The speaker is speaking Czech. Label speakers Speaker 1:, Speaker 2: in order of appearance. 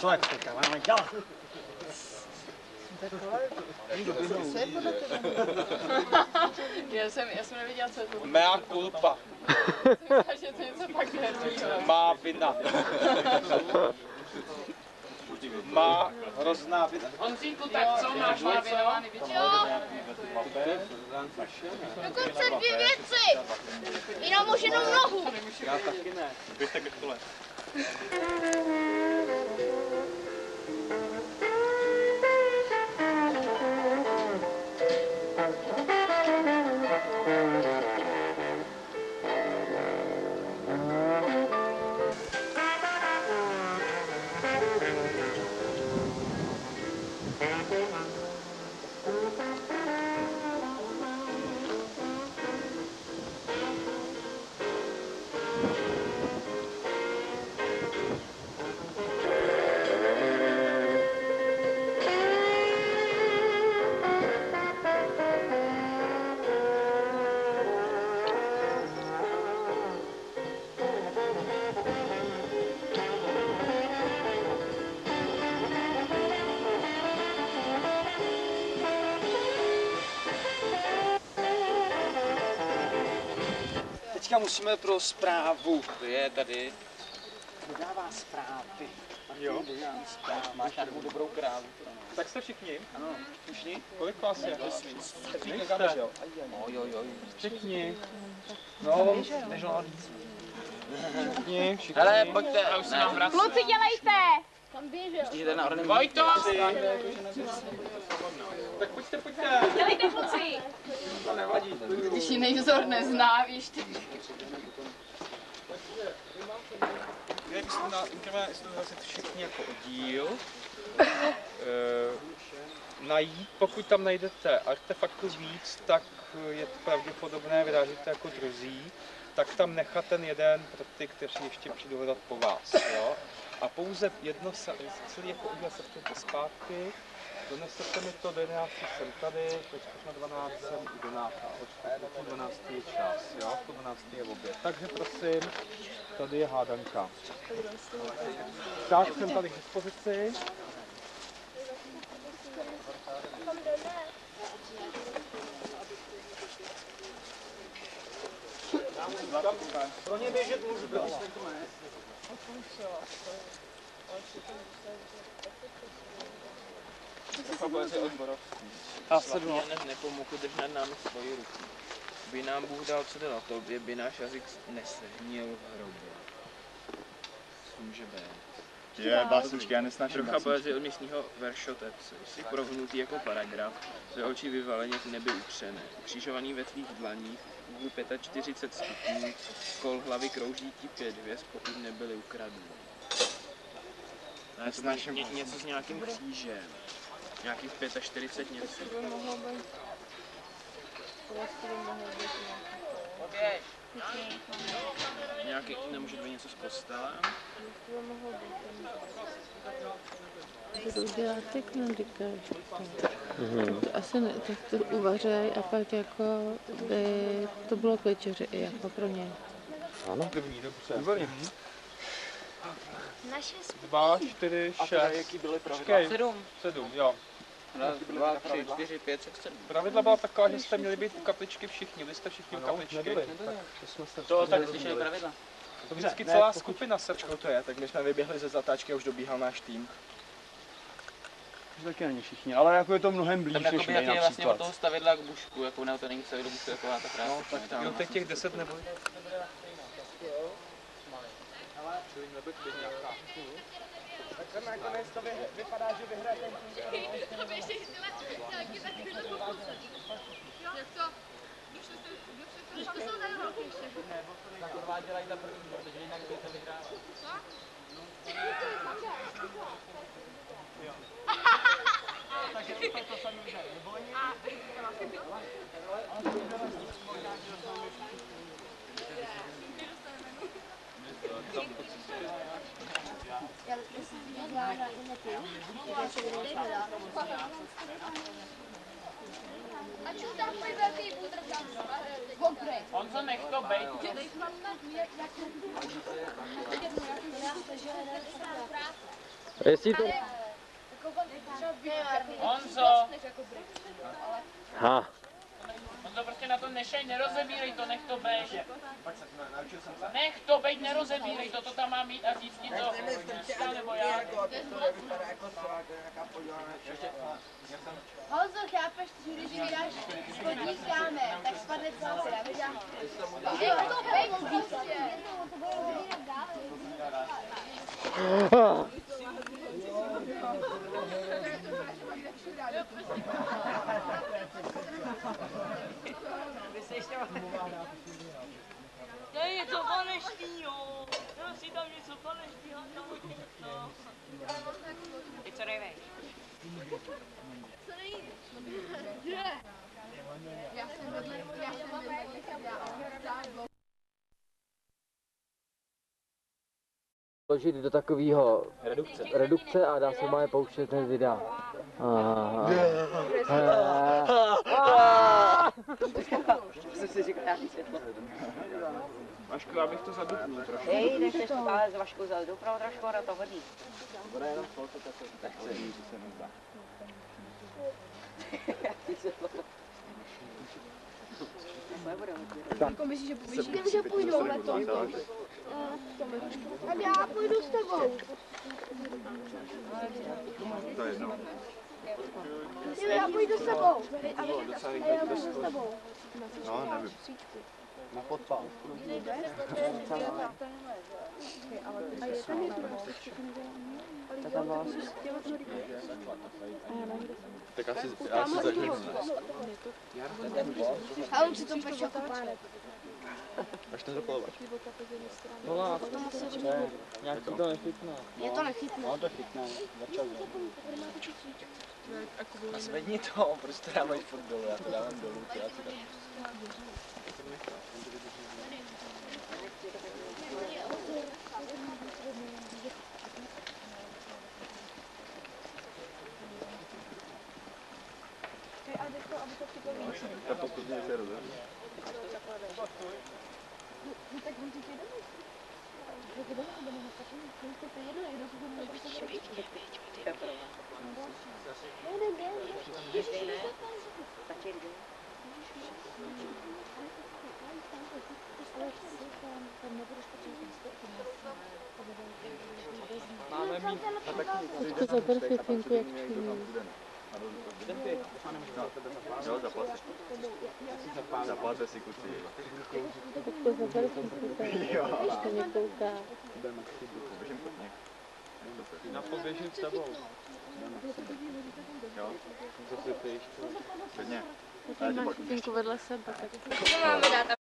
Speaker 1: Co jak teďka máme dělat?
Speaker 2: Já jsem, já jsem nevěděla, co je to.
Speaker 3: Mea culpa.
Speaker 2: že to něco pak.
Speaker 3: Má vina. Má hrozná vina.
Speaker 2: Honzíku, tak co máš má věnovaný
Speaker 4: Dokonce dvě věci. Jenom už jenom nohu.
Speaker 3: Já taky ne. Běžte ke stole. Diana.
Speaker 1: Teďka musíme pro zprávu.
Speaker 3: To je tady.
Speaker 1: Dodává zprávy.
Speaker 3: Jo.
Speaker 1: Máš nějakou dobrou krávu.
Speaker 3: Tak jste všichni?
Speaker 1: Ano, všichni?
Speaker 3: Kolik vás je?
Speaker 1: Petřík nezaběžel.
Speaker 3: Oj, oj, oj. Všichni. No, nežlo Všichni, všichni.
Speaker 5: Hele, pojďte, já už se nám vracím.
Speaker 4: Kluci, dělejte. Tam běžel.
Speaker 5: Na.
Speaker 2: Vojto!
Speaker 3: Tak pojďte, pojďte.
Speaker 4: Dělejte, kluci.
Speaker 3: To nevadí.
Speaker 2: Když jiný vzor nezná, víš ty.
Speaker 3: Jak jsme na internet, jsme zase všichni jako oddíl. E, najít, pokud tam najdete artefaktů víc, tak je pravděpodobné vyrážet to jako druzí, tak tam nechat ten jeden pro ty, kteří ještě přijdou hledat po vás. Jo? A pouze jedno se, celý jako udělal se to zpátky, donesete mi to do 11 jsem tady, už na 12 jsem u Donáta, od od 12 je čas, jo, po 12 je oběd. Takže prosím, tady je hádanka. Tak jsem tady k dispozici. Pro ně běžet můžu,
Speaker 5: A sedm. Já ne, nepomohu držet nám svoji ruku. By nám Bůh dal co na tobě, by náš jazyk nesehněl v hrobě. Co může být?
Speaker 6: Je, básničky, já nesnáším
Speaker 5: Trocha poezie od místního veršotepce. Jsi prohnutý jako paragraf, své oči vyvaleně v nebi upřené. Ukřižovaný ve tvých dlaních, úhlu 45 stupňů, kol hlavy krouží ti pět hvězd, pokud nebyly ukradeny. Ne, to něco s nějakým křížem. Nějakých 45 něco.
Speaker 2: To by mohlo být. Tohle by mohlo být
Speaker 5: Nějaký, nemůže to být něco s kostelem?
Speaker 2: To by mohlo být.
Speaker 7: To uděláte, jak nám říkáš. To asi ne, tak to uvařej a pak jako by to bylo k večeři i jako pro ně.
Speaker 3: První, dobře. Výborně.
Speaker 4: Naše
Speaker 3: Dva, čtyři,
Speaker 1: A
Speaker 3: šest.
Speaker 1: jaký byly pravidla?
Speaker 5: Sedm.
Speaker 3: sedm, jo.
Speaker 5: Raz, dva, tři, čtyři, pět, šest, sedm.
Speaker 3: Pravidla byla taková, že jste měli být u kapličky všichni, byli jste všichni u kapličky.
Speaker 5: To tak slyšeli pravidla.
Speaker 3: To vždycky celá skupina se to je, tak my jsme vyběhli ze zatáčky a už dobíhal náš tým.
Speaker 6: Taky není všichni, ale jako je to mnohem blíž
Speaker 5: Tam
Speaker 6: než my
Speaker 5: jak je vlastně od
Speaker 6: například.
Speaker 5: toho stavidla k bušku, jako ne, to není stavidlo bušku, jako ta práce. No, tak tam.
Speaker 3: Jo, teď těch deset nebo...
Speaker 4: to běží tyhle taky taky Jak to? Když to když to jsou tady holky ještě.
Speaker 5: Tak odváděla i ta první, protože jinak by to vyhrála.
Speaker 2: říkal, jestli to zvládá i na ty, kde se bude hledat.
Speaker 4: A čo tam tvůj velký tam Dobrý.
Speaker 5: Honzo, nech to bejt.
Speaker 8: Jestli to...
Speaker 5: Honzo,
Speaker 8: Ha.
Speaker 5: Honzo, prostě na to nešej, nerozebírej to, nech to bejt. Nech to bejt, nerozebírej to, to tam má mít a vždycky to Jiska nebo já.
Speaker 2: Honzo, chápeš, že když vydáš spodní kámen, tak spadne celá sra, vydáš.
Speaker 4: Jak to bejt prostě.
Speaker 9: To je něco falešného. Já si tam něco falešného. No. Ty co nejvej?
Speaker 4: Co nejde? Já jsem vedle, já jsem vedle, já jsem
Speaker 8: Vložit do takového redukce. redukce a dá se má pouštět ten videa. Aha.
Speaker 1: Jsem si říkal, nějaký světlo.
Speaker 5: Vašku, abych to zadupnul trošku.
Speaker 9: Hej, nechceš to ale z Vašku za dopravu trošku, na to hodí.
Speaker 1: Bude jenom spolku, tak se tak chce jít, se mi zdá.
Speaker 2: Myslím, že půjdu letos. A já půjdu s tebou.
Speaker 6: To je jedno.
Speaker 2: Jo, já půjdu s tebou. A já půjdu s tebou.
Speaker 6: No, nevím.
Speaker 1: Na podpal.
Speaker 6: Tak asi, já si začnu.
Speaker 2: A on si to peče kupánek.
Speaker 6: Až ten zapalovač.
Speaker 8: Nějak to nechytná.
Speaker 2: Je to nechytné.
Speaker 1: No to chytne, začal A zvedni to, proč to dávají furt dolů, já to dávám dolů, ty já si tak.
Speaker 6: Ta postupně se rozhodne.
Speaker 7: To zaber fitinku, jak činí.
Speaker 6: Jo, zaplať. Zaplaťte si kuci.
Speaker 7: To fitinku, když to nekouká.
Speaker 6: Běžím chodník.
Speaker 3: Na poběžím s tebou.
Speaker 6: Jo,
Speaker 3: si ty ještě?
Speaker 6: klidně.
Speaker 7: Tak máš fitinku vedle sebe. Tak